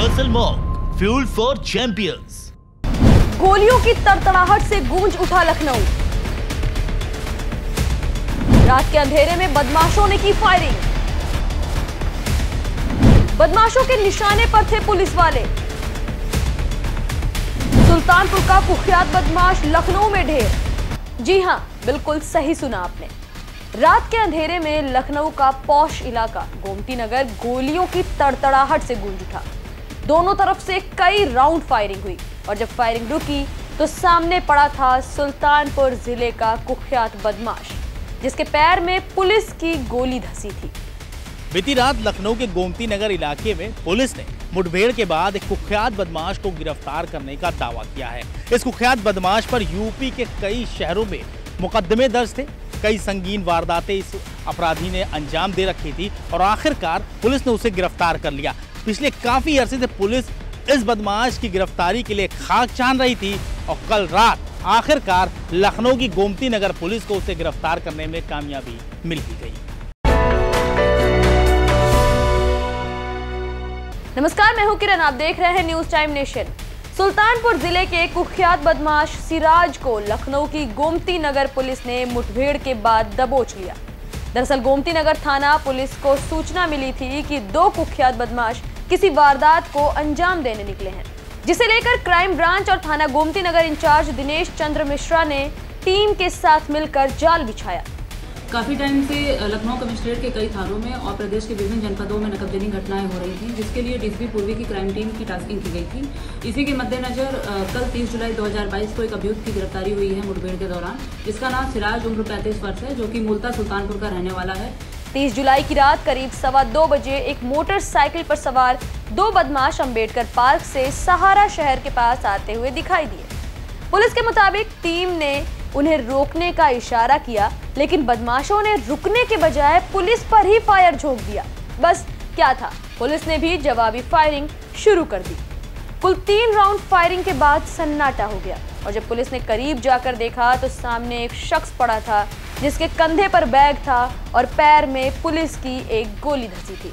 Mock fuel for champions गोलियों की तड़तड़ाहट से गूंज उठा लखनऊ। रात के अंधेरे में बदमाशों ने की फायरिंग। बदमाशों के निशाने पर थे पुलिस वाले। सुल्तानपुर का कुख्यात बदमाश लखनऊ में ढेर। जी हाँ बिल्कुल सही सुना आपने। रात के अंधेरे में लखनऊ का पौश इलाका, गोमती नगर, गोलियों की तड़तड़ाहट से गूंज उठा। दोनों तरफ़ से कई राउंड फायरिंग हुई और जब फायरिंग रुकी तो सामने पड़ा था सुल्तानपुर ज़िले का कुख्यात बदमाश, जिसके पैर में पुलिस की गोली धसी थी। बीती रात लखनऊ के गोमती नगर इलाके में पुलिस ने मुठभेड़ के बाद एक कुख्यात बदमाश को गिरफ़्तार करने का दावा किया है। इस कुख्यात बदमाश पर यूपी के कई शहरों में मुकदमे दर्ज थे। कई संगीन वारदातें इस अपराधी ने अंजाम दे रखी थी और आखिरकार पुलिस ने उसे गिरफ़्तार कर लिया। पिछले काफ़ी अरसे से पुलिस इस बदमाश की गिरफ्तारी के लिए खाक छान रही थी और कल रात आखिरकार लखनऊ की गोमती नगर पुलिस को उसे गिरफ़्तार करने में कामयाबी मिल ही गई। नमस्कार, मैं हूँ किरण। आप देख रहे हैं न्यूज़ टाइम नेशन। सुल्तानपुर ज़िले के कुख्यात बदमाश सिराज को लखनऊ की गोमती नगर पुलिस ने मुठभेड़ के बाद दबोच लिया। दरअसल गोमती नगर थाना पुलिस को सूचना मिली थी कि दो कुख्यात बदमाश किसी वारदात को अंजाम देने निकले हैं, जिसे लेकर क्राइम ब्रांच और थाना गोमती नगर इंचार्ज दिनेश चंद्र मिश्रा ने टीम के साथ मिलकर जाल बिछाया। काफ़ी टाइम से लखनऊ कमिश्नरेट के कई थानों में और प्रदेश के विभिन्न जनपदों में नकबजनी घटनाएँ हो रही थी, जिसके लिए डीसीपी पूर्वी की क्राइम टीम की टास्किंग की गई थी। इसी के मद्देनजर कल 30 जुलाई 2022 को एक अभियुक्त की गिरफ्तारी हुई है मुठभेड़ के दौरान। जिसका नाम सिराज उम्र पैंतीस वर्ष है, जो कि मूलता सुल्तानपुर का रहने वाला है। तीस जुलाई की रात करीब सवा बजे एक मोटरसाइकिल पर सवार दो बदमाश अंबेडकर पार्क से सहारा शहर के पास आते हुए दिखाई दिए। पुलिस के मुताबिक टीम ने उन्हें रोकने का इशारा किया, लेकिन बदमाशों ने रुकने के बजाय पुलिस पर ही फायर झोंक दिया। बस, क्या था? पुलिस ने भी जवाबी फायरिंग शुरू कर दी। कुल तीन राउंड फायरिंग के बाद सन्नाटा हो गया, और जब पुलिस ने करीब जाकर देखा तो सामने एक शख्स पड़ा था, जिसके कंधे पर बैग था और पैर में पुलिस की एक गोली धसी थी।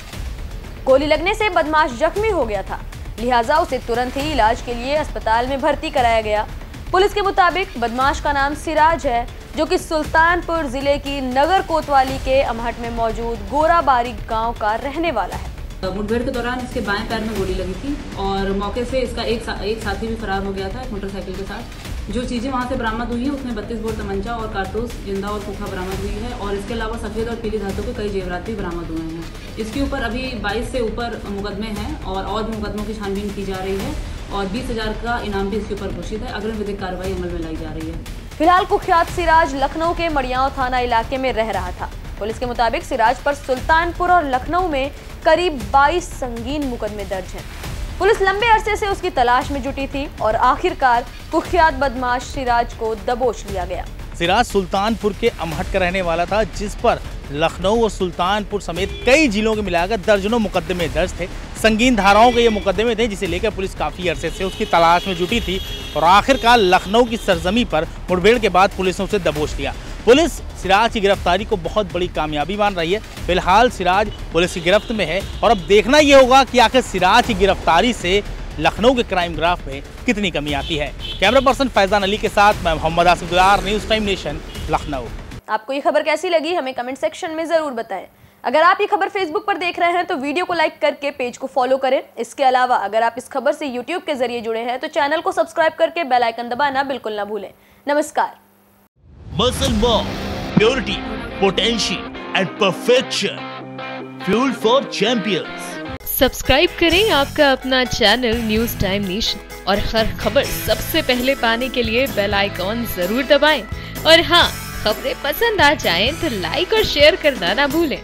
गोली लगने से बदमाश जख्मी हो गया था। लिहाजा उसे तुरंत ही इलाज के लिए अस्पताल में भर्ती कराया गया। पुलिस के मुताबिक बदमाश का नाम सिराज है जो कि सुल्तानपुर ज़िले की नगर कोतवाली के अमहट में मौजूद गोराबारी गाँव का रहने वाला है। मुठभेड़ के दौरान इसके बाएँ पैर में गोली लगी थी और मौके से इसका एक सा, एक साथी भी फरार हो गया था मोटरसाइकिल के साथ। जो चीज़ें वहाँ से बरामद हुई हैं उसमें बत्तीस बोर तमंचा और कारतूस ज़िंदा और खोखा बरामद हुई है और इसके अलावा सफ़ेद और पीली धातु के कई जेवरात भी बरामद हुए हैं। इसके ऊपर अभी 22 से ऊपर मुकदमे हैं और मुकदमों की छानबीन की जा रही है। और बीस हज़ार का इनाम भी इसके ऊपर घोषित है। अग्रिम विधिक कार्रवाई अमल में लाई जा रही है। फ़िलहाल कुख्यात सिराज लखनऊ के मड़ियाओं थाना इलाके में रह रहा था। पुलिस के मुताबिक सिराज पर सुल्तानपुर और लखनऊ में करीब 22 संगीन मुकदमे दर्ज हैं। पुलिस लंबे अरसे से उसकी तलाश में जुटी थी और आखिरकार कुख्यात बदमाश सिराज को दबोच लिया गया। सिराज सुल्तानपुर के अमहट का रहने वाला था जिस पर लखनऊ और सुल्तानपुर समेत कई जिलों के मिलाकर दर्जनों मुकदमे दर्ज थे। संगीन धाराओं के ये मुकदमे थे, जिसे लेकर पुलिस काफ़ी अरसे से उसकी तलाश में जुटी थी और आखिरकार लखनऊ की सरजमी पर मुठभेड़ के बाद पुलिस ने उसे दबोच लिया। पुलिस सिराज की गिरफ्तारी को बहुत बड़ी कामयाबी मान रही है। फ़िलहाल सिराज पुलिस की गिरफ्त में है और अब देखना ये होगा कि आखिर सिराज की गिरफ्तारी से लखनऊ के क्राइम ग्राफ में कितनी कमी आती है। कैमरा पर्सन फैजान अली के साथ मैं Mohammad Asifullah news time nation, Lucknow. आपको ये खबर कैसी लगी हमें कमेंट सेक्शन में ज़रूर बताएँ। अगर आप ये खबर फेसबुक पर देख रहे हैं तो वीडियो को लाइक करके पेज को फॉलो करें। इसके अलावा अगर आप इस खबर से यूट्यूब के ज़रिए जुड़े हैं तो चैनल को सब्सक्राइब करके बेल आइकन दबाना बिल्कुल ना भूलें। नमस्कार। Muscle purity potential and perfection fuel for champions subscribe करें आपका अपना चैनल न्यूज़ टाइम नेशन और हर खबर सबसे पहले पाने के लिए बेल आइकॉन ज़रूर दबाएँ। और हाँ खबरें पसंद आ जाएँ तो लाइक और शेयर करना ना भूलें।